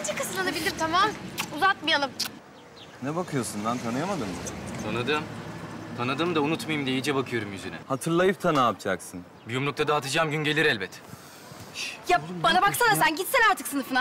Anca kızlanabildim tamam. Uzatmayalım. Ne bakıyorsun lan tanıyamadın mı? Tanıdım. Tanıdım da unutmayayım diye iyice bakıyorum yüzüne. Hatırlayıp da ne yapacaksın? Bir yumrukta dağıtacağım gün gelir elbet. Ya bana baksana sen gitsen artık sınıfına.